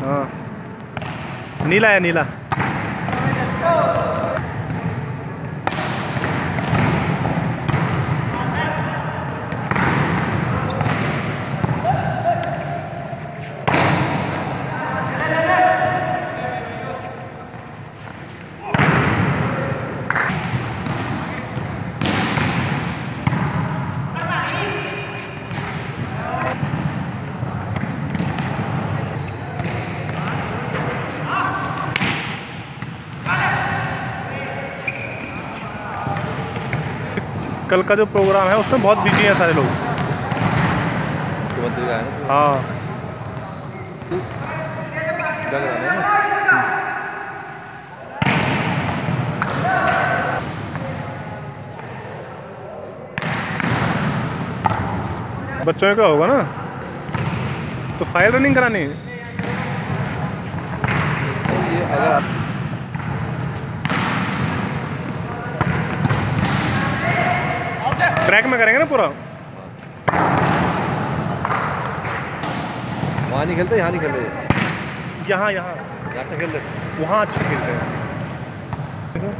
हाँ। नीला है नीला। कल का जो प्रोग्राम है उसमें बहुत बिज़ी हैं सारे लोग। है? बच्चों का होगा ना? तो फायर रनिंग करानी है? ट्रैक में करेंगे ना पूरा? वहाँ नहीं खेलते यहाँ नहीं खेलते यहाँ यहाँ। यहाँ अच्छा खेलते वहाँ अच्छा खेलते हैं।